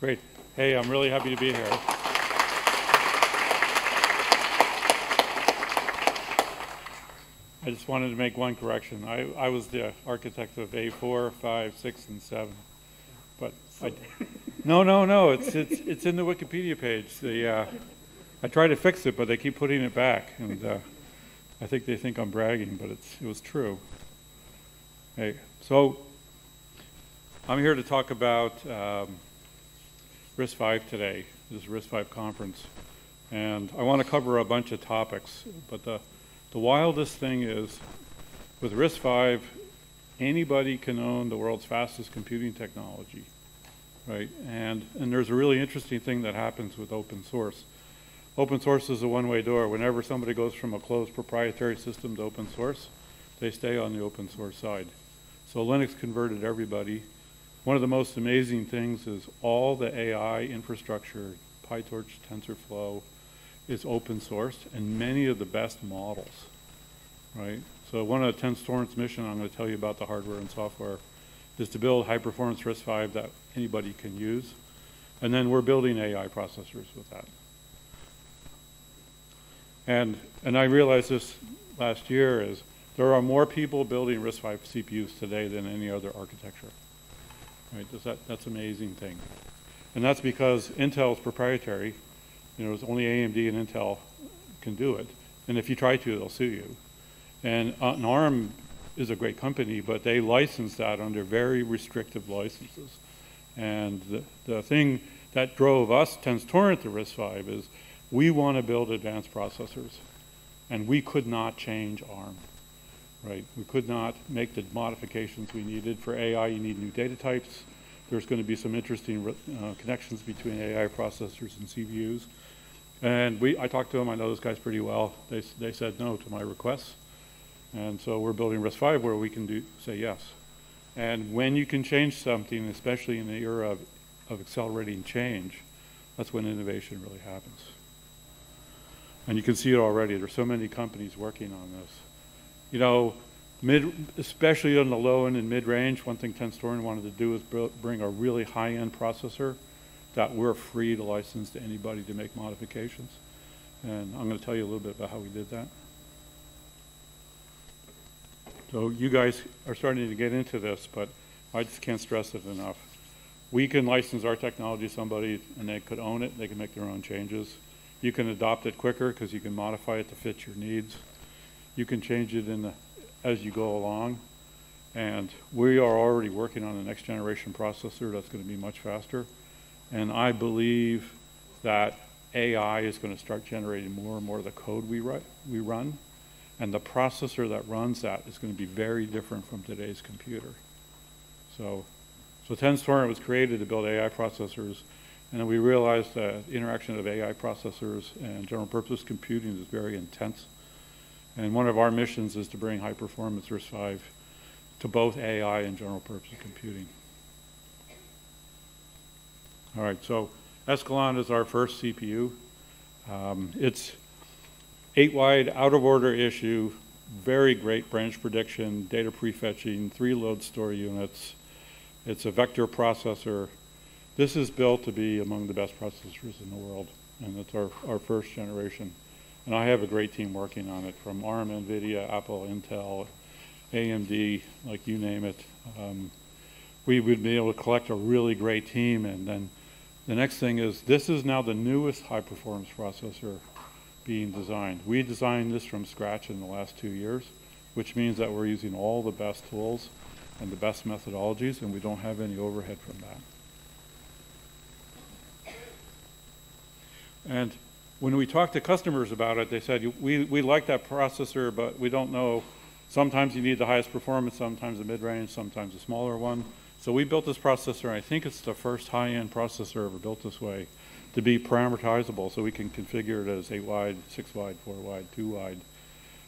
Great. Hey, I'm really happy to be here. I just wanted to make one correction. I, I was the architect of A4, 5, 6, and 7. But I, no, no, no. It's, it's, it's in the Wikipedia page. The, uh, I tried to fix it, but they keep putting it back. And uh, I think they think I'm bragging, but it's, it was true. Hey, so I'm here to talk about um, RISC-V today, this RISC-V conference. And I want to cover a bunch of topics, but the, the wildest thing is with RISC-V, anybody can own the world's fastest computing technology, right? And, and there's a really interesting thing that happens with open source. Open source is a one-way door. Whenever somebody goes from a closed proprietary system to open source, they stay on the open source side. So Linux converted everybody one of the most amazing things is all the AI infrastructure, PyTorch, TensorFlow, is open source and many of the best models, right? So one of the Tenstorrent's mission, I'm going to tell you about the hardware and software, is to build high performance RISC-V that anybody can use. And then we're building AI processors with that. And, and I realized this last year is there are more people building RISC-V CPUs today than any other architecture. Right? That, that's an amazing thing. And that's because Intel is proprietary. You know, it's only AMD and Intel can do it. And if you try to, they'll sue you. And, uh, ARM is a great company, but they license that under very restrictive licenses. And the, the thing that drove us, Tenstorrent to RISC-V, is we want to build advanced processors. And we could not change ARM right? We could not make the modifications we needed. For AI, you need new data types. There's going to be some interesting uh, connections between AI processors and CPUs. And we, I talked to them, I know those guys pretty well. They, they said no to my requests. And so we're building RISC-V where we can do, say yes. And when you can change something, especially in the era of, of accelerating change, that's when innovation really happens. And you can see it already. There's so many companies working on this you know, mid, especially on the low end and mid range, one thing Tenstorrent wanted to do is bring a really high end processor that we're free to license to anybody to make modifications. And I'm going to tell you a little bit about how we did that. So you guys are starting to get into this, but I just can't stress it enough. We can license our technology to somebody and they could own it, they can make their own changes. You can adopt it quicker because you can modify it to fit your needs. You can change it in the, as you go along. And we are already working on the next generation processor that's going to be much faster. And I believe that AI is going to start generating more and more of the code we, write, we run. And the processor that runs that is going to be very different from today's computer. So, so Tenstorrent was created to build AI processors. And then we realized that the interaction of AI processors and general purpose computing is very intense. And one of our missions is to bring high performance RISC-V to both AI and general purpose computing. All right, so Ascalon is our first CPU. Um, it's eight wide, out of order issue, very great branch prediction, data prefetching, three load store units. It's a vector processor. This is built to be among the best processors in the world, and it's our, our first generation. And I have a great team working on it from ARM, NVIDIA, Apple, Intel, AMD, like you name it. Um, we would be able to collect a really great team. And then the next thing is this is now the newest high performance processor being designed. We designed this from scratch in the last two years, which means that we're using all the best tools and the best methodologies, and we don't have any overhead from that. And when we talked to customers about it, they said, we, we like that processor, but we don't know. Sometimes you need the highest performance, sometimes the mid-range, sometimes a smaller one. So we built this processor, I think it's the first high-end processor ever built this way, to be parameterizable, so we can configure it as 8 wide, 6 wide, 4 wide, 2 wide.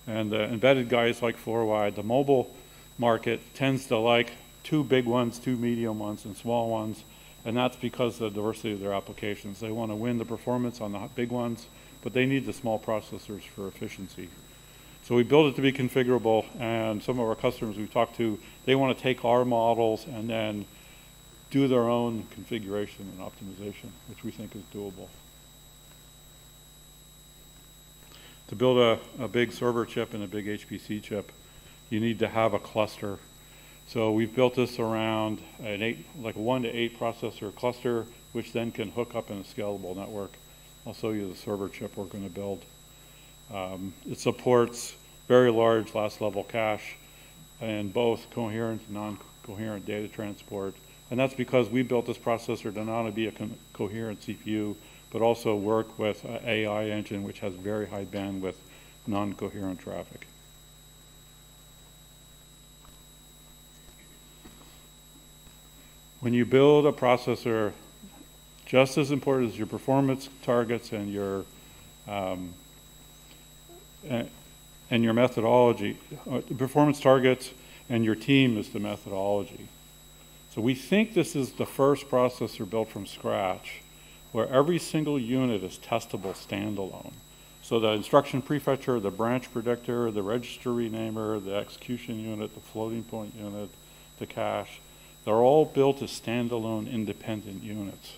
And the embedded guys like 4 wide. The mobile market tends to like two big ones, two medium ones, and small ones and that's because of the diversity of their applications. They want to win the performance on the big ones, but they need the small processors for efficiency. So we build it to be configurable, and some of our customers we've talked to, they want to take our models and then do their own configuration and optimization, which we think is doable. To build a, a big server chip and a big HPC chip, you need to have a cluster. So we've built this around an eight, like a one to eight processor cluster, which then can hook up in a scalable network. I'll show you the server chip we're going to build. Um, it supports very large last level cache and both coherent and non-coherent data transport. And that's because we built this processor to not only be a coherent CPU, but also work with AI engine which has very high bandwidth non-coherent traffic. When you build a processor, just as important as your performance targets and your um, and your methodology, uh, the performance targets and your team is the methodology. So we think this is the first processor built from scratch where every single unit is testable standalone. So the instruction prefetcher, the branch predictor, the register renamer, the execution unit, the floating point unit, the cache, they're all built as standalone independent units.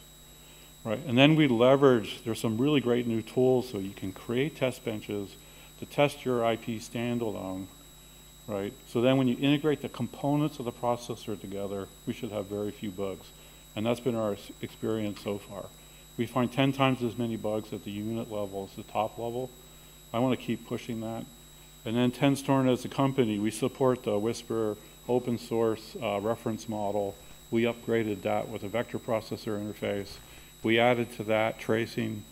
Right? And then we leverage, there's some really great new tools so you can create test benches to test your IP standalone. Right? So then when you integrate the components of the processor together, we should have very few bugs. And that's been our experience so far. We find 10 times as many bugs at the unit level as the top level. I want to keep pushing that. And then Tenstorrent as a company, we support the Whisper open source uh, reference model. We upgraded that with a vector processor interface. We added to that tracing.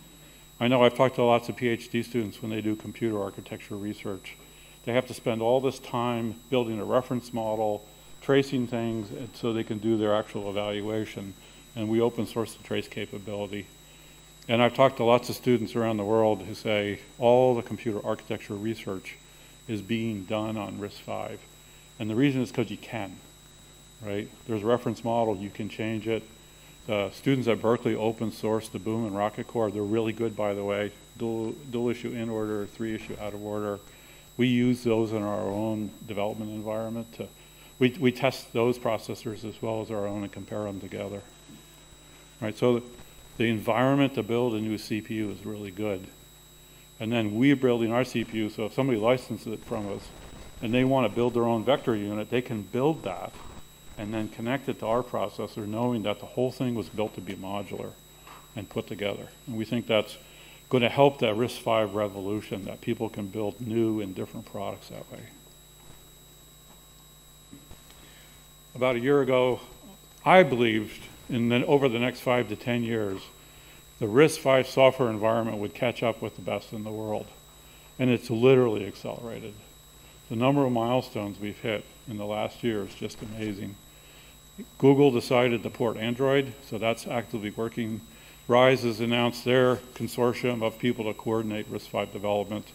I know I've talked to lots of PhD students when they do computer architecture research. They have to spend all this time building a reference model, tracing things so they can do their actual evaluation and we open source the trace capability. And I've talked to lots of students around the world who say all the computer architecture research is being done on RISC-V. And the reason is because you can, right? There's a reference model, you can change it. The students at Berkeley open source the Boom and Rocket Core. They're really good, by the way. Dual, dual issue in order, three issue out of order. We use those in our own development environment. To, we, we test those processors as well as our own and compare them together right? So the environment to build a new CPU is really good. And then we're building our CPU, so if somebody licenses it from us and they want to build their own vector unit, they can build that and then connect it to our processor knowing that the whole thing was built to be modular and put together. And we think that's going to help that RISC-V revolution, that people can build new and different products that way. About a year ago, I believed and then over the next five to 10 years, the RISC-V software environment would catch up with the best in the world. And it's literally accelerated. The number of milestones we've hit in the last year is just amazing. Google decided to port Android, so that's actively working. RISE has announced their consortium of people to coordinate RISC-V development.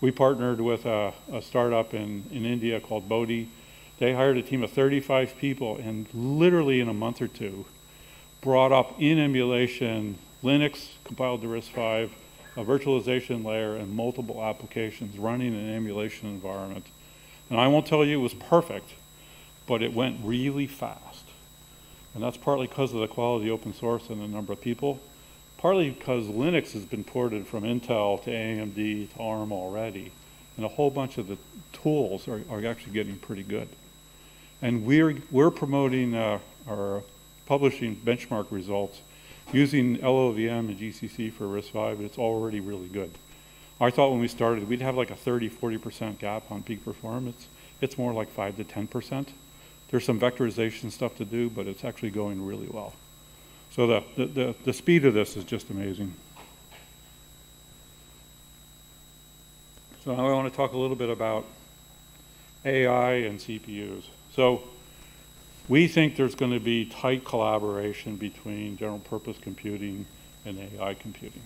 We partnered with a, a startup in, in India called Bodhi. They hired a team of 35 people, and literally in a month or two, brought up in emulation Linux compiled to RISC-V, a virtualization layer, and multiple applications running in an emulation environment. And I won't tell you it was perfect, but it went really fast. And that's partly because of the quality of open source and the number of people, partly because Linux has been ported from Intel to AMD to ARM already. And a whole bunch of the tools are, are actually getting pretty good. And we're, we're promoting uh, our publishing benchmark results using LLVM and GCC for RISC-V, it's already really good. I thought when we started we'd have like a 30, 40% gap on peak performance. It's more like 5 to 10%. There's some vectorization stuff to do, but it's actually going really well. So the, the, the, the speed of this is just amazing. So now I want to talk a little bit about AI and CPUs. So we think there's going to be tight collaboration between general purpose computing and AI computing.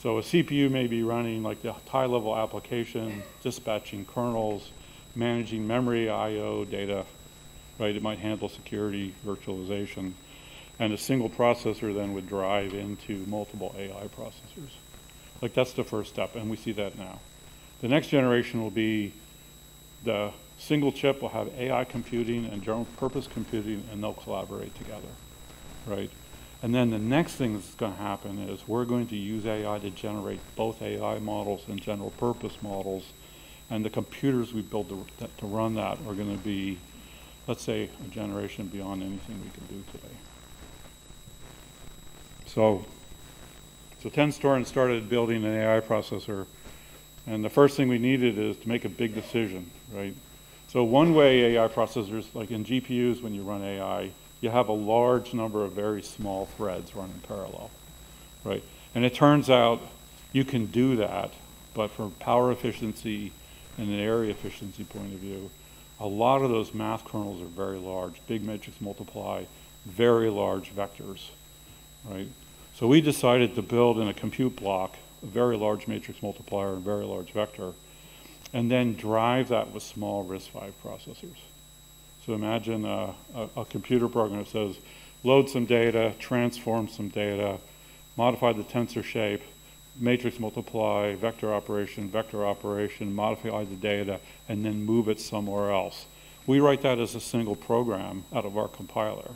So a CPU may be running like the high level application, dispatching kernels, managing memory, I.O., data, right? It might handle security, virtualization, and a single processor then would drive into multiple AI processors. Like that's the first step, and we see that now. The next generation will be the single chip will have AI computing and general purpose computing, and they'll collaborate together. right? And then the next thing that's going to happen is we're going to use AI to generate both AI models and general purpose models. And the computers we build to, to run that are going to be, let's say, a generation beyond anything we can do today. So, so Tenstorrent started building an AI processor. And the first thing we needed is to make a big decision, right? So one way AI processors, like in GPUs when you run AI, you have a large number of very small threads running parallel, right? And it turns out you can do that, but from power efficiency and an area efficiency point of view, a lot of those math kernels are very large, big matrix multiply, very large vectors, right? So we decided to build in a compute block a very large matrix multiplier and very large vector, and then drive that with small RISC-V processors. So imagine a, a, a, computer program that says, load some data, transform some data, modify the tensor shape, matrix multiply, vector operation, vector operation, modify the data, and then move it somewhere else. We write that as a single program out of our compiler.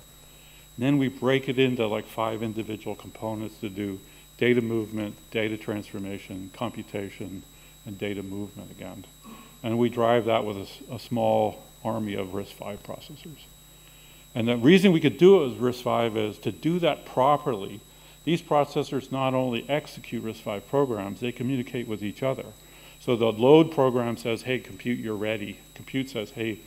Then we break it into like five individual components to do data movement, data transformation, computation, and data movement again. And we drive that with a, a small army of RISC-V processors. And the reason we could do it with RISC-V is to do that properly, these processors not only execute RISC-V programs, they communicate with each other. So the load program says, hey, compute, you're ready. Compute says, hey,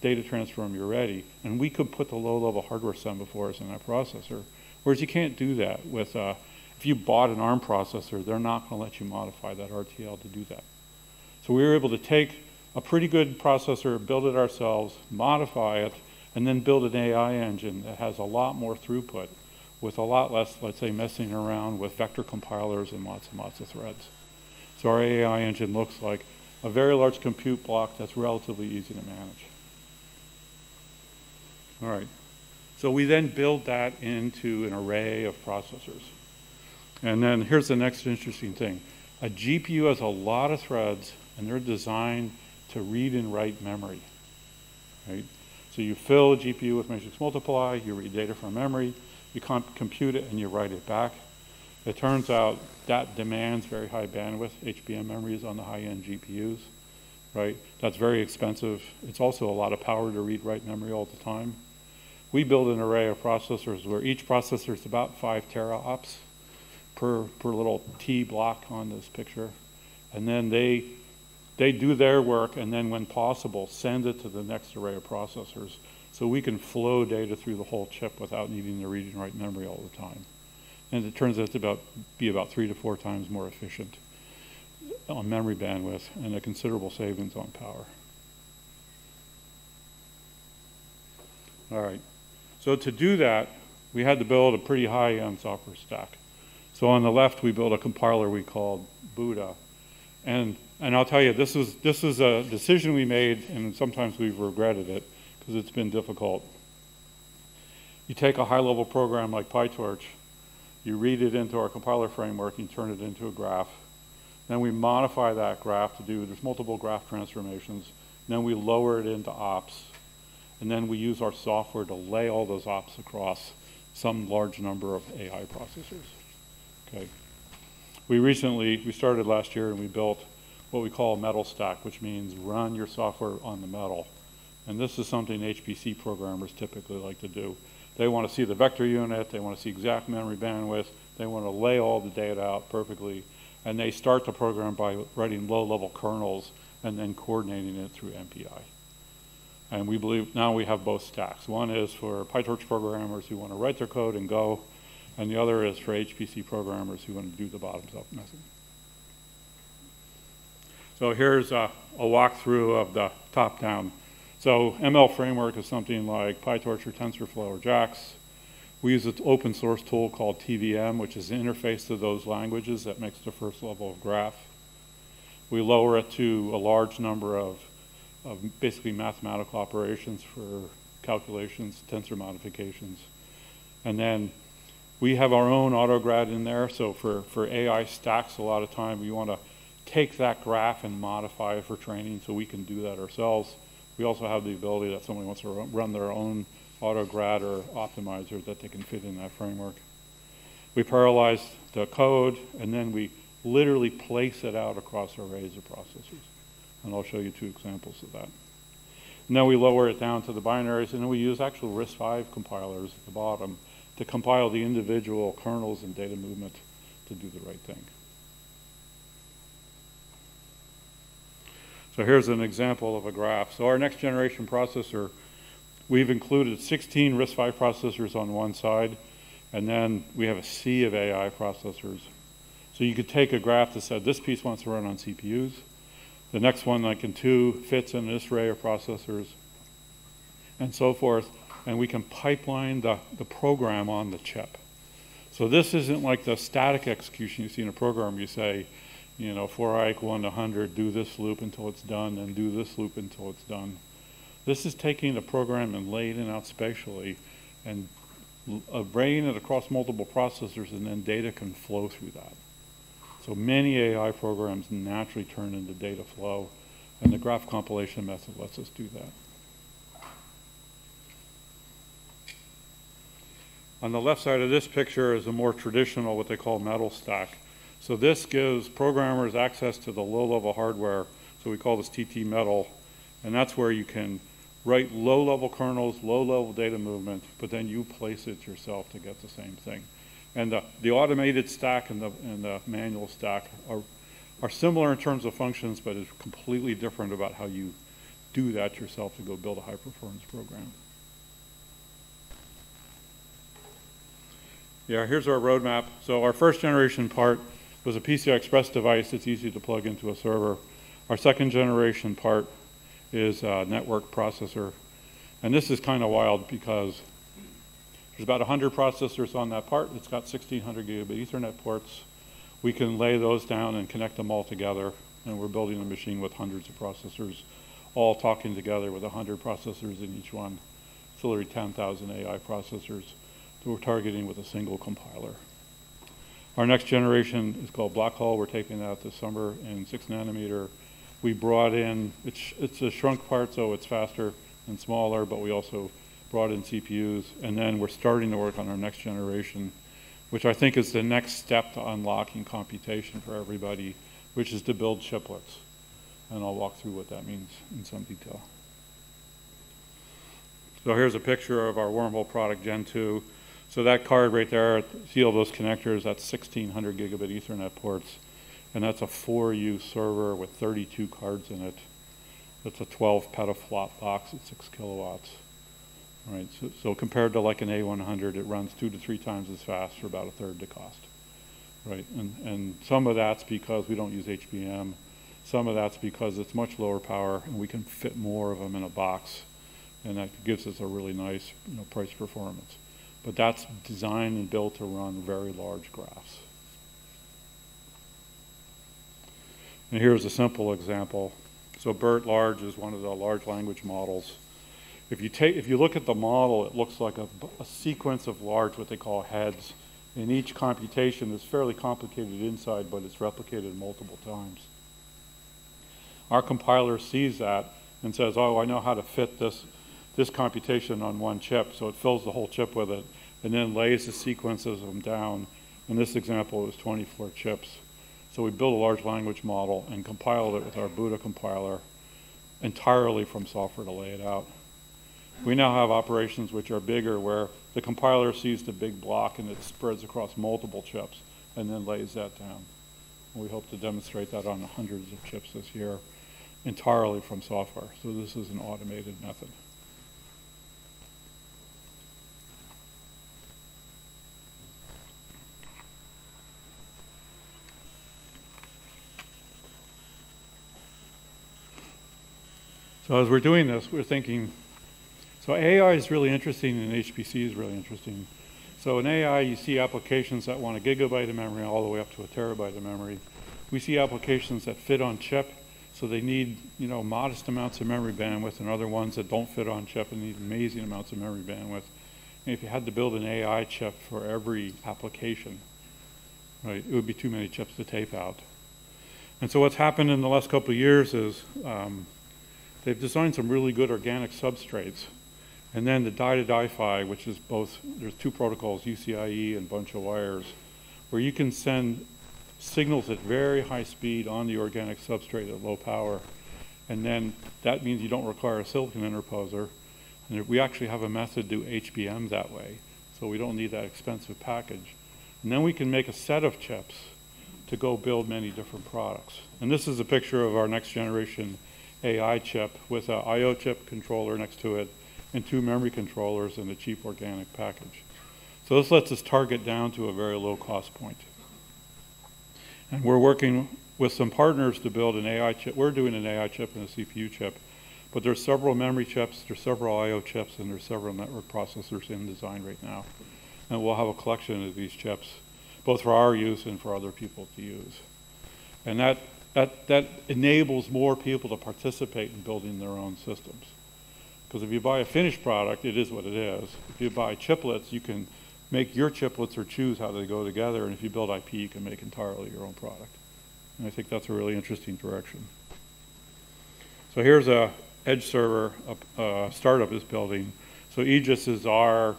data transform, you're ready. And we could put the low-level hardware semaphores in that processor, whereas you can't do that with, uh, if you bought an ARM processor, they're not going to let you modify that RTL to do that. So we were able to take a pretty good processor, build it ourselves, modify it, and then build an AI engine that has a lot more throughput with a lot less, let's say, messing around with vector compilers and lots and lots of threads. So our AI engine looks like a very large compute block that's relatively easy to manage. All right. So we then build that into an array of processors. And then here's the next interesting thing. A GPU has a lot of threads, and they're designed to read and write memory, right? So you fill a GPU with matrix multiply, you read data from memory, you compute it, and you write it back. It turns out that demands very high bandwidth. HBM memory is on the high-end GPUs, right? That's very expensive. It's also a lot of power to read write memory all the time. We build an array of processors where each processor is about five teraops per, per little T block on this picture. And then they they do their work and then when possible send it to the next array of processors so we can flow data through the whole chip without needing to read and write memory all the time. And it turns out to about, be about three to four times more efficient on memory bandwidth and a considerable savings on power. All right, so to do that, we had to build a pretty high-end software stack. So on the left, we built a compiler we called Buda. And and I'll tell you, this is, this is a decision we made, and sometimes we've regretted it because it's been difficult. You take a high level program like PyTorch, you read it into our compiler framework, you turn it into a graph. Then we modify that graph to do, there's multiple graph transformations. Then we lower it into ops. And then we use our software to lay all those ops across some large number of AI processors. Okay. We recently, we started last year and we built what we call metal stack, which means run your software on the metal. And this is something HPC programmers typically like to do. They want to see the vector unit, they want to see exact memory bandwidth, they want to lay all the data out perfectly, and they start the program by writing low-level kernels and then coordinating it through MPI. And we believe now we have both stacks. One is for PyTorch programmers who want to write their code and go, and the other is for HPC programmers who want to do the bottoms-up method. So here's a, a walkthrough of the top-down. So ML framework is something like PyTorch or TensorFlow or JAX. We use an open source tool called TVM, which is the interface to those languages that makes the first level of graph. We lower it to a large number of, of basically mathematical operations for calculations, tensor modifications. And then we have our own AutoGrad in there. So for, for AI stacks, a lot of time we want to take that graph and modify it for training so we can do that ourselves. We also have the ability that somebody wants to run their own AutoGrad or optimizer that they can fit in that framework. We parallelize the code, and then we literally place it out across arrays of processors. And I'll show you two examples of that. And then we lower it down to the binaries, and then we use actual RISC-V compilers at the bottom to compile the individual kernels and data movement to do the right thing. So here's an example of a graph. So our next generation processor, we've included 16 RISC-V processors on one side, and then we have a sea of AI processors. So you could take a graph that said this piece wants to run on CPUs, the next one, like in two, fits in this array of processors, and so forth, and we can pipeline the, the program on the chip. So this isn't like the static execution you see in a program. You say, you know, for i equal 1 to 100, do this loop until it's done, and do this loop until it's done. This is taking the program and laying it out spatially and arraying it across multiple processors, and then data can flow through that. So many AI programs naturally turn into data flow, and the graph compilation method lets us do that. On the left side of this picture is a more traditional, what they call metal stack. So this gives programmers access to the low-level hardware. So we call this TT metal. And that's where you can write low-level kernels, low-level data movement, but then you place it yourself to get the same thing. And the, the automated stack and the, and the manual stack are, are similar in terms of functions, but it's completely different about how you do that yourself to go build a high-performance program. Yeah, here's our roadmap. So our first generation part was a PCI Express device that's easy to plug into a server. Our second generation part is a network processor. And this is kind of wild because there's about 100 processors on that part. It's got 1600 gigabit Ethernet ports. We can lay those down and connect them all together. And we're building a machine with hundreds of processors, all talking together with 100 processors in each one. So literally 10,000 AI processors that we're targeting with a single compiler. Our next generation is called Blackhole. We're taking that this summer in six nanometer. We brought in, it's, it's a shrunk part, so it's faster and smaller, but we also brought in CPUs. And then we're starting to work on our next generation, which I think is the next step to unlocking computation for everybody, which is to build chiplets. And I'll walk through what that means in some detail. So here's a picture of our wormhole product Gen 2. So that card right there, see all those connectors, that's 1600 gigabit Ethernet ports. And that's a 4U server with 32 cards in it. That's a 12 petaflop box at 6 kilowatts. Right, so, so, compared to like an A100, it runs two to three times as fast for about a third the cost. Right, and, and some of that's because we don't use HBM. Some of that's because it's much lower power and we can fit more of them in a box. And that gives us a really nice you know, price performance. But that's designed and built to run very large graphs. And here's a simple example. So BERT large is one of the large language models. If you, take, if you look at the model, it looks like a, a sequence of large, what they call heads. In each computation is fairly complicated inside, but it's replicated multiple times. Our compiler sees that and says, oh, I know how to fit this this computation on one chip, so it fills the whole chip with it, and then lays the sequences of them down. In this example, it was 24 chips. So we built a large language model and compiled it with our Buda compiler entirely from software to lay it out. We now have operations which are bigger where the compiler sees the big block and it spreads across multiple chips and then lays that down. We hope to demonstrate that on hundreds of chips this year entirely from software. So this is an automated method. So as we're doing this, we're thinking, so AI is really interesting and HPC is really interesting. So in AI, you see applications that want a gigabyte of memory all the way up to a terabyte of memory. We see applications that fit on chip, so they need you know modest amounts of memory bandwidth, and other ones that don't fit on chip and need amazing amounts of memory bandwidth. And if you had to build an AI chip for every application, right, it would be too many chips to tape out. And so what's happened in the last couple of years is um, They've designed some really good organic substrates. And then the die-to-die PHY, which is both, there's two protocols, UCIe and bunch of wires, where you can send signals at very high speed on the organic substrate at low power. And then that means you don't require a silicon interposer. And we actually have a method to HBM that way. So we don't need that expensive package. And then we can make a set of chips to go build many different products. And this is a picture of our next generation AI chip with an I.O. chip controller next to it and two memory controllers and a cheap organic package. So this lets us target down to a very low cost point. And we're working with some partners to build an AI chip. We're doing an AI chip and a CPU chip, but there's several memory chips, there's several I.O. chips, and there's several network processors in design right now. And we'll have a collection of these chips, both for our use and for other people to use. And that, that, that enables more people to participate in building their own systems. Because if you buy a finished product, it is what it is. If you buy chiplets, you can make your chiplets or choose how they go together. And if you build IP, you can make entirely your own product. And I think that's a really interesting direction. So here's a edge server a, a startup is building. So Aegis is our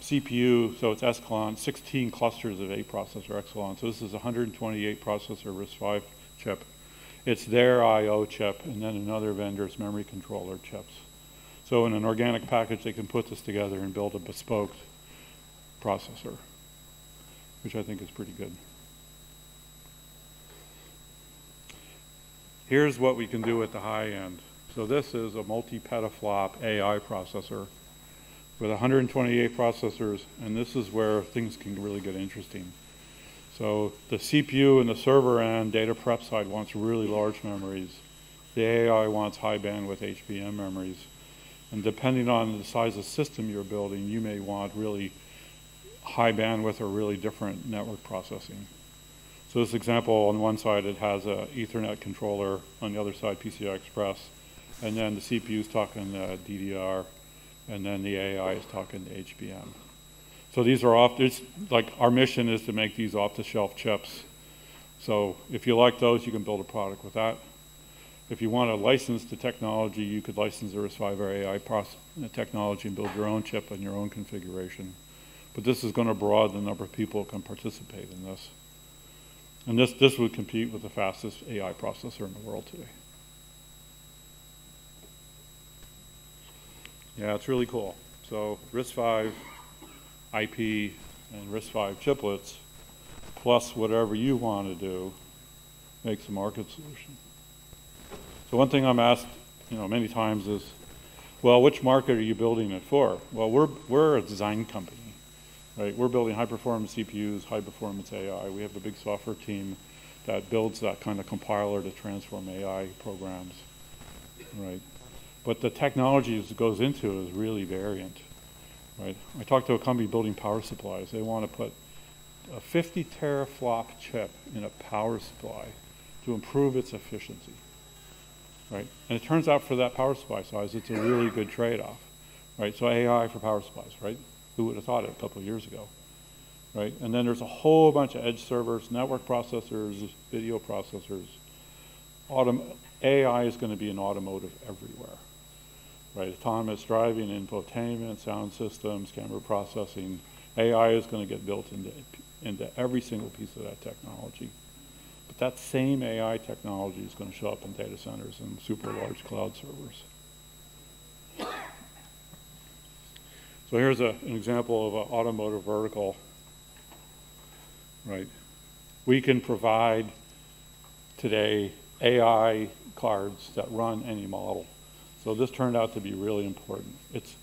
CPU, so it's Ascalon, 16 clusters of 8 processor Ascalon. So this is 128 processor RISC-V chip. It's their I.O. chip, and then another vendor's memory controller chips. So in an organic package, they can put this together and build a bespoke processor, which I think is pretty good. Here's what we can do at the high end. So this is a multi-petaflop AI processor with 128 processors, and this is where things can really get interesting. So the CPU and the server end data prep side wants really large memories. The AI wants high bandwidth HBM memories. And depending on the size of system you're building, you may want really high bandwidth or really different network processing. So this example, on one side, it has a Ethernet controller, on the other side, PCI Express, and then the CPU is talking uh, DDR, and then the AI is talking to HBM. So these are off, it's like our mission is to make these off-the-shelf chips. So if you like those, you can build a product with that. If you want to license the technology, you could license the RISC-V or AI uh, technology and build your own chip and your own configuration. But this is going to broaden the number of people who can participate in this. And this, this would compete with the fastest AI processor in the world today. Yeah, it's really cool. So RISC-V, IP, and RISC-V chiplets, plus whatever you want to do, makes a market solution. So one thing I'm asked, you know, many times is, well, which market are you building it for? Well, we're, we're a design company, right? We're building high-performance CPUs, high-performance AI. We have a big software team that builds that kind of compiler to transform AI programs, right? But the technology that goes into it is really variant, right? I talked to a company building power supplies. They want to put a 50 teraflop chip in a power supply to improve its efficiency right? And it turns out for that power supply size, it's a really good trade-off, right? So AI for power supplies, right? Who would have thought it a couple of years ago, right? And then there's a whole bunch of edge servers, network processors, video processors. Autom AI is going to be in automotive everywhere, right? Autonomous driving, infotainment, sound systems, camera processing. AI is going to get built into, into every single piece of that technology. But that same AI technology is going to show up in data centers and super large cloud servers. So here's a, an example of an automotive vertical, right? We can provide today AI cards that run any model. So this turned out to be really important. It's,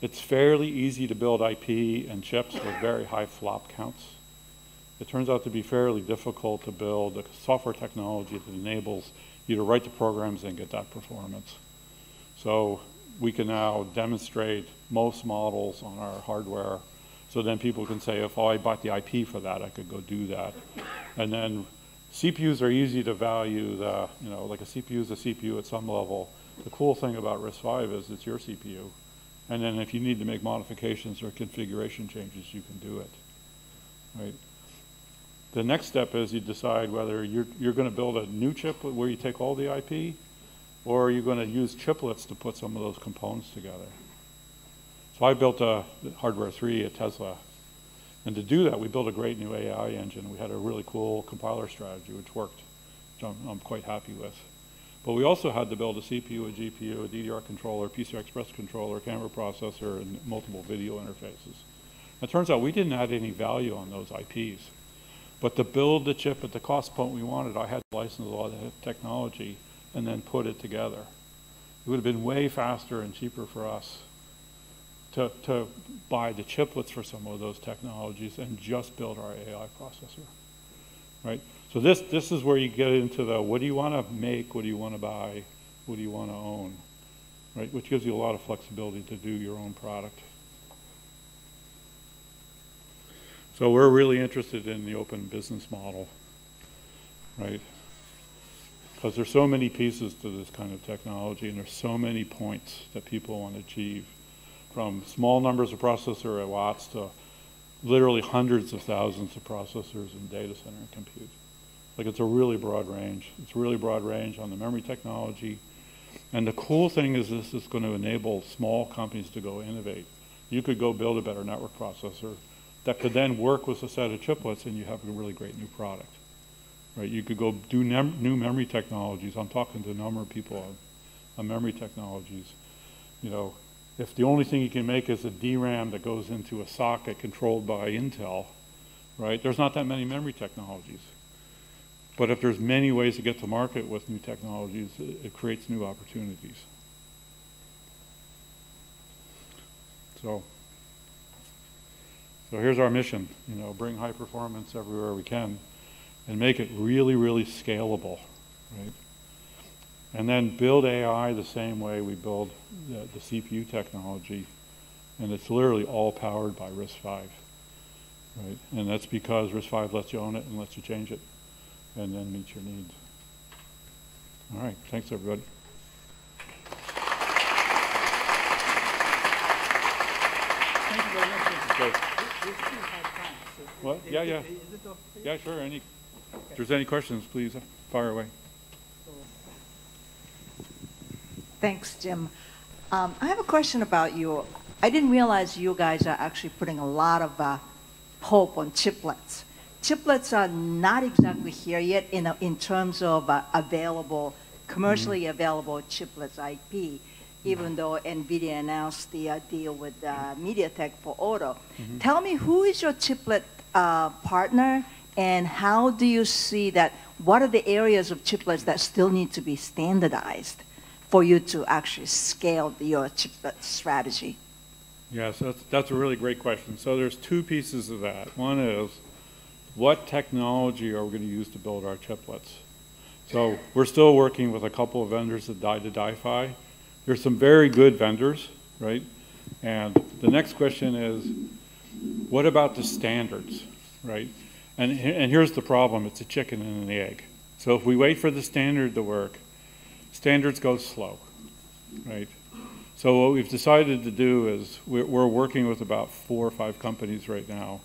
it's fairly easy to build IP and chips with very high flop counts it turns out to be fairly difficult to build a software technology that enables you to write the programs and get that performance. So we can now demonstrate most models on our hardware. So then people can say, if oh, I bought the IP for that, I could go do that. And then CPUs are easy to value. The, you know, like a CPU is a CPU at some level. The cool thing about RISC-V is it's your CPU. And then if you need to make modifications or configuration changes, you can do it, right? The next step is you decide whether you're, you're going to build a new chip where you take all the IP, or you're you going to use chiplets to put some of those components together. So I built a hardware three at Tesla. And to do that, we built a great new AI engine. We had a really cool compiler strategy, which worked, which I'm, I'm quite happy with. But we also had to build a CPU, a GPU, a DDR controller, PCI Express controller, camera processor, and multiple video interfaces. It turns out we didn't add any value on those IPs. But to build the chip at the cost point we wanted, I had to license a lot of technology and then put it together. It would have been way faster and cheaper for us to, to buy the chiplets for some of those technologies and just build our AI processor, right? So this, this is where you get into the, what do you want to make, what do you want to buy, what do you want to own, right? Which gives you a lot of flexibility to do your own product. So we're really interested in the open business model, right? Because there's so many pieces to this kind of technology and there's so many points that people want to achieve from small numbers of processor watts to literally hundreds of thousands of processors in data center compute. Like it's a really broad range. It's really broad range on the memory technology. And the cool thing is this is going to enable small companies to go innovate. You could go build a better network processor that could then work with a set of chiplets and you have a really great new product. Right? You could go do new memory technologies. I'm talking to a number of people on, on memory technologies. You know, if the only thing you can make is a DRAM that goes into a socket controlled by Intel, right? There's not that many memory technologies. But if there's many ways to get to market with new technologies, it, it creates new opportunities. So so here's our mission, you know, bring high performance everywhere we can and make it really, really scalable, right? And then build AI the same way we build the, the CPU technology. And it's literally all powered by RISC-V, right? And that's because RISC-V lets you own it and lets you change it and then meet your needs. All right, thanks everybody. Thank you very much. Okay. What? Yeah, yeah. Is it okay? Yeah, sure. Any, if there's any questions, please fire away. Thanks, Jim. Um, I have a question about you. I didn't realize you guys are actually putting a lot of uh, hope on chiplets. Chiplets are not exactly here yet in, a, in terms of uh, available, commercially mm available chiplets IP even though NVIDIA announced the uh, deal with uh, MediaTek for auto. Mm-hmm. Tell me, who is your chiplet uh, partner, and how do you see that? What are the areas of chiplets that still need to be standardized for you to actually scale your chiplet strategy? Yes, that's, that's a really great question. So there's two pieces of that. One is, what technology are we going to use to build our chiplets? So we're still working with a couple of vendors that die to die-PHY there's some very good vendors, right? And the next question is, what about the standards, right? And, and here's the problem, it's a chicken and an egg. So if we wait for the standard to work, standards go slow, right? So what we've decided to do is we're, we're working with about four or five companies right now,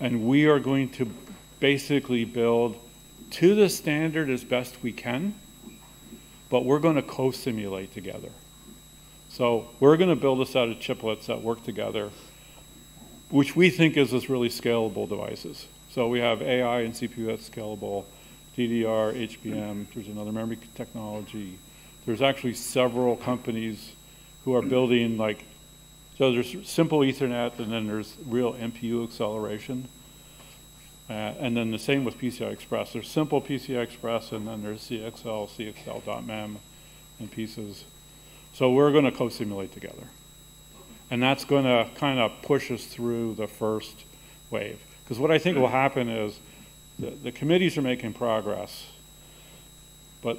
and we are going to basically build to the standard as best we can, but we're going to co-simulate together. So we're going to build a set of chiplets that work together, which we think is this really scalable devices. So we have AI and CPU that's scalable, DDR, HBM, there's another memory technology. There's actually several companies who are building like, so there's simple Ethernet and then there's real NPU acceleration. Uh, and then the same with PCI Express. There's simple PCI Express, and then there's CXL, CXL.mem, and pieces. So we're going to co-simulate together. And that's going to kind of push us through the first wave. Because what I think will happen is the, the committees are making progress, but,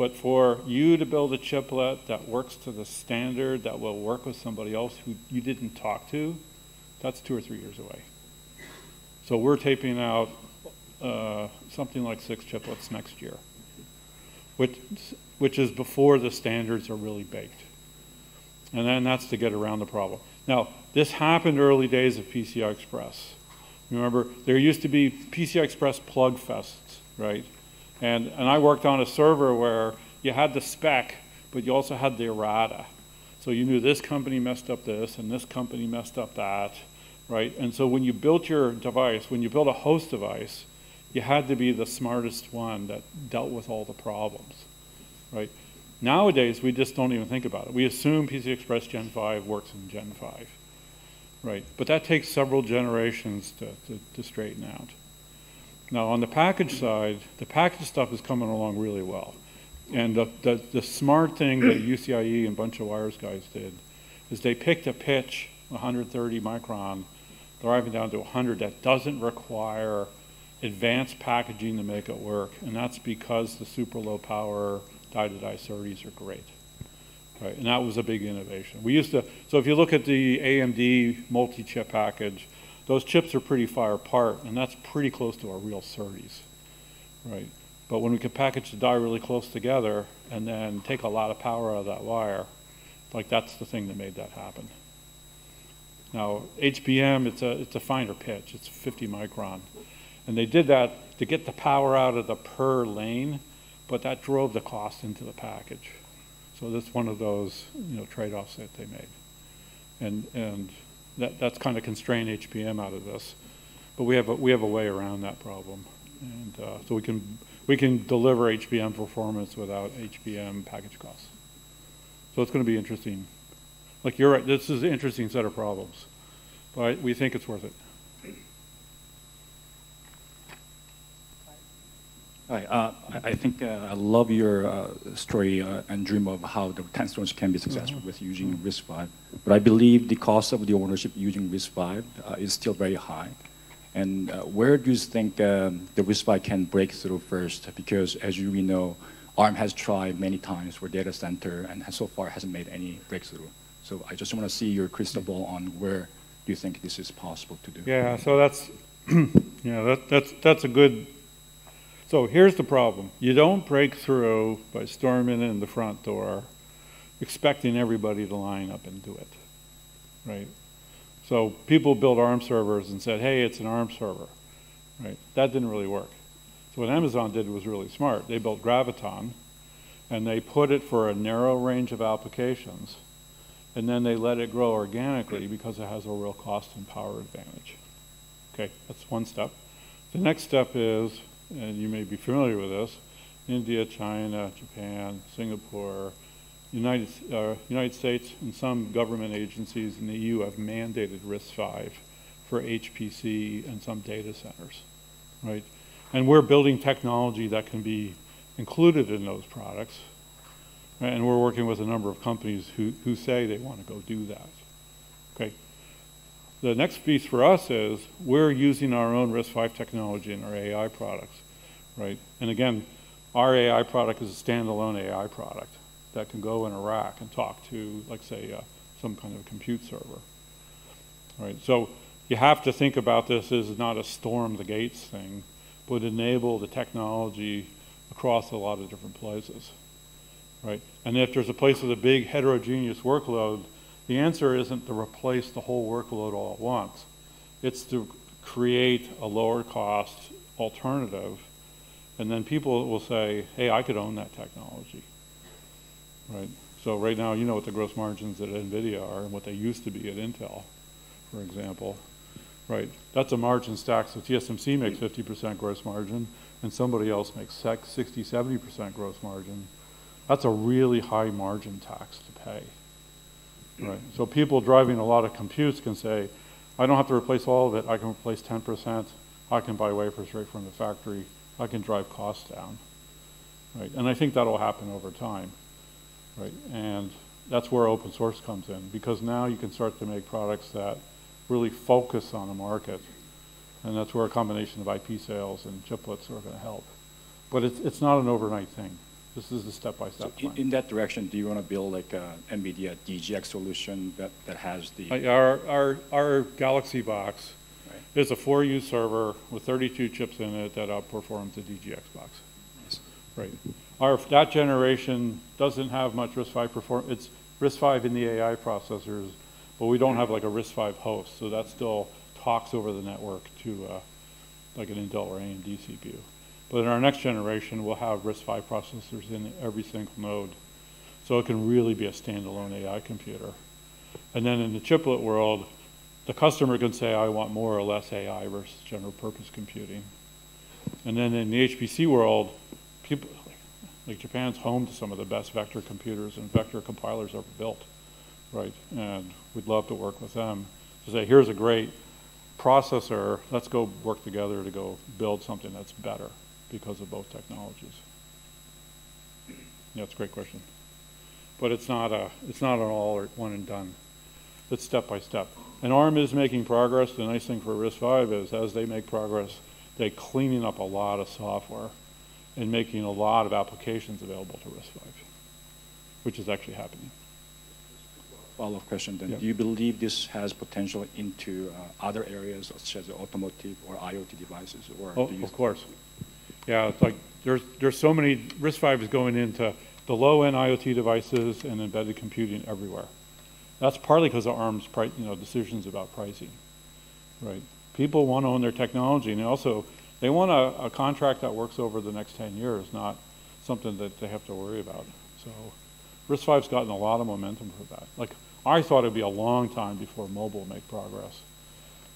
but for you to build a chiplet that works to the standard, that will work with somebody else who you didn't talk to, that's two or three years away. So we're taping out uh, something like six chiplets next year, which, which is before the standards are really baked. And then that's to get around the problem. Now, this happened early days of PCI Express. Remember, there used to be PCI Express plug fests, right? And, and I worked on a server where you had the spec, but you also had the errata. So you knew this company messed up this and this company messed up that, right? And so when you built your device, when you built a host device, you had to be the smartest one that dealt with all the problems, right? Nowadays, we just don't even think about it. We assume PCI Express Gen 5 works in Gen 5, right? But that takes several generations to, to, to straighten out. Now, on the package side, the package stuff is coming along really well. And the, the, the smart thing that UCIe and Bunch of Wires guys did is they picked a pitch, 130 micron, driving down to 100, that doesn't require advanced packaging to make it work. And that's because the super low power die-to-die SerDes are great. Right, and that was a big innovation. We used to, so if you look at the AMD multi-chip package, those chips are pretty far apart, and that's pretty close to our real SerDes, right? But when we can package the die really close together and then take a lot of power out of that wire, like that's the thing that made that happen. Now, HBM, it's a, it's a finer pitch, it's 50 micron. And they did that to get the power out of the per lane, but that drove the cost into the package. So that's one of those, you know, trade-offs that they made. And, and that, that's kind of constrained HBM out of this. But we have a, we have a way around that problem. And uh, so we can, we can deliver HBM performance without HBM package costs. So it's going to be interesting. Like you're right, this is an interesting set of problems. But we think it's worth it. Hi, uh, I think uh, I love your uh, story uh, and dream of how the Tenstorrent's can be successful with using RISC-V. But I believe the cost of the ownership using RISC-V uh, is still very high. And uh, where do you think um, the RISC-V can break through first? Because as you know, ARM has tried many times for data center and has so far hasn't made any breakthrough. So I just want to see your crystal ball on where do you think this is possible to do? Yeah, so that's, yeah, that, that's, that's a good, so here's the problem. You don't break through by storming in the front door, expecting everybody to line up and do it, right? So people built ARM servers and said, hey, it's an ARM server, right? That didn't really work. So what Amazon did was really smart. They built Graviton, and they put it for a narrow range of applications, and then they let it grow organically because it has a real cost and power advantage. Okay, that's one step. The next step is, and you may be familiar with this, India, China, Japan, Singapore, United, uh, United States, and some government agencies in the EU have mandated RISC-V for HPC and some data centers, right? And we're building technology that can be included in those products, right? and we're working with a number of companies who, who say they want to go do that. Okay. The next piece for us is we're using our own RISC-V technology in our AI products, right? And again, our AI product is a standalone AI product that can go in a rack and talk to, like say, uh, some kind of compute server, right? So you have to think about this as not a storm the gates thing, but enable the technology across a lot of different places, right? And if there's a place with a big heterogeneous workload, the answer isn't to replace the whole workload all at once. It's to create a lower cost alternative, and then people will say, hey, I could own that technology, right? So right now, you know what the gross margins at NVIDIA are and what they used to be at Intel, for example, right? That's a margin stack, so TSMC makes 50% gross margin, and somebody else makes 60, 70% gross margin. That's a really high margin tax to pay. Right. So people driving a lot of computes can say, I don't have to replace all of it. I can replace 10%. I can buy wafers right from the factory. I can drive costs down. Right. And I think that'll happen over time. Right. And that's where open source comes in because now you can start to make products that really focus on a market. And that's where a combination of IP sales and chiplets are going to help. But it's, it's not an overnight thing. This is a step-by-step So in, plan. in that direction, do you want to build like a NVIDIA DGX solution that, that has the Our, our, our Galaxy box is a 4U server with 32 chips in it that outperforms the DGX box. Yes. Right. Our, that generation doesn't have much RISC-V perform, it's RISC-V in the AI processors, but we don't have like a RISC-V host, so that still talks over the network to uh, like an Intel or AMD CPU. But in our next generation, we'll have RISC-V processors in every single node. So it can really be a standalone AI computer. And then in the chiplet world, the customer can say, I want more or less AI versus general purpose computing. And then in the HPC world, people, like Japan's home to some of the best vector computers and vector compilers ever built, right? And we'd love to work with them to say, here's a great processor, let's go work together to go build something that's better because of both technologies. Yeah, it's a great question. But it's not a, it's not an all or one and done. It's step by step. And ARM is making progress. The nice thing for RISC-V is as they make progress, they're cleaning up a lot of software and making a lot of applications available to RISC-V, which is actually happening. Follow-up question then. Yeah. Do you believe this has potential into uh, other areas such as automotive or IoT devices? Or Oh, of course. Yeah, it's like, there's, there's so many, RISC-V is going into the low-end IoT devices and embedded computing everywhere. That's partly because of ARM's, you know, decisions about pricing, right? People want to own their technology, and also, they want a, a contract that works over the next 10 years, not something that they have to worry about. So RISC-V's gotten a lot of momentum for that. Like, I thought it'd be a long time before mobile make progress.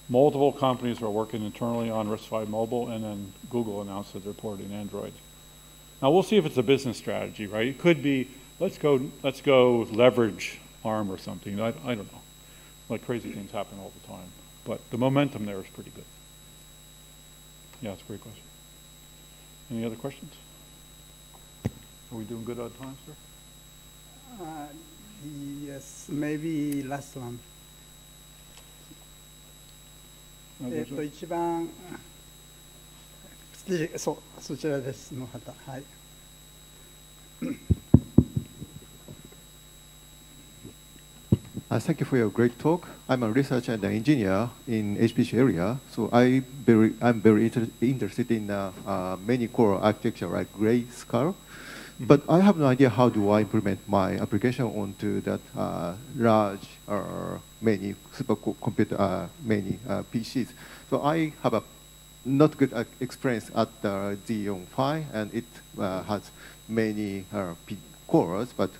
Multiple companies are working internally on RISC-V Mobile, and then Google announced that they're porting Android. Now we'll see if it's a business strategy, right? It could be let's go let's go leverage ARM or something. I, I don't know. Like crazy things happen all the time, but the momentum there is pretty good. Yeah, that's a great question. Any other questions? Are we doing good on time, sir? Uh, Yes, maybe last one thank you for your great talk. I'm a researcher and an engineer in HPC area, so I very, I'm very inter interested in uh, uh, many core architecture like Grayskull. But I have no idea how do I implement my application onto that uh, large uh, many supercomputer, uh, many uh, PCs. So I have a not good uh, experience at the Xeon Phi, and it uh, has many uh, P cores, but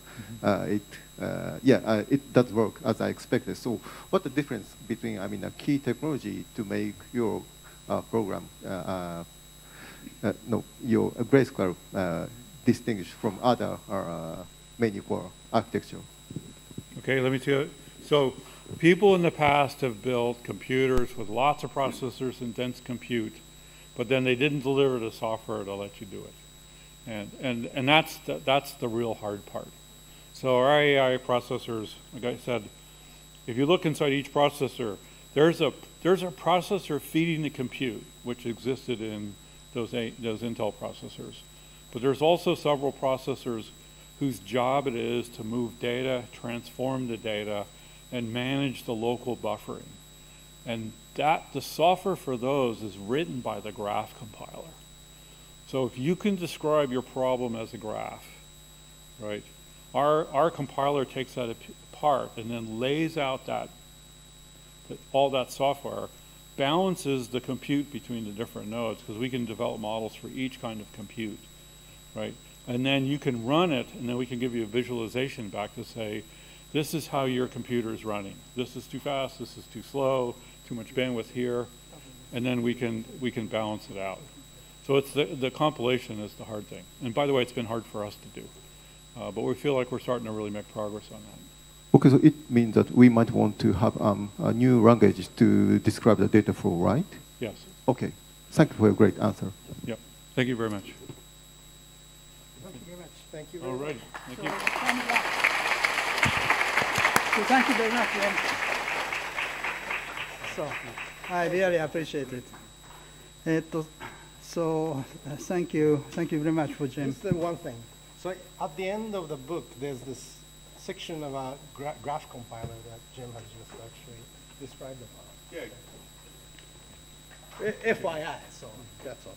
uh, it uh, yeah uh, it does work as I expected. So what the difference between I mean a key technology to make your uh, program uh, uh, uh, no your uh, Grayskull uh, distinguished from other uh, many core architecture? Okay, let me tell you. So, people in the past have built computers with lots of processors and dense compute, but then they didn't deliver the software to let you do it. And, and, and that's, the, that's the real hard part. So, our AI processors, like I said, if you look inside each processor, there's a, there's a processor feeding the compute, which existed in those, those Intel processors. But there's also several processors whose job it is to move data, transform the data, and manage the local buffering. And that the software for those is written by the graph compiler. So if you can describe your problem as a graph, right? Our, our compiler takes that apart and then lays out that, that all that software, balances the compute between the different nodes because we can develop models for each kind of compute, right? And then you can run it, and then we can give you a visualization back to say, this is how your computer is running. This is too fast, this is too slow, too much bandwidth here, and then we can, we can balance it out. So it's the, the compilation is the hard thing. And by the way, it's been hard for us to do. Uh, but we feel like we're starting to really make progress on that. Okay, so it means that we might want to have um, a new language to describe the data flow, right? Yes. Okay, thank you for your great answer. Yep. Thank you very much. Thank you very much. Thank you very All right. Much. Thank so you. So thank you very much. So I really appreciate it. it so uh, thank you. Thank you very much for Jim. Just one thing. So at the end of the book, there's this section about gra graph compiler that Jim has just actually described about. Yeah. FYI, so that's all.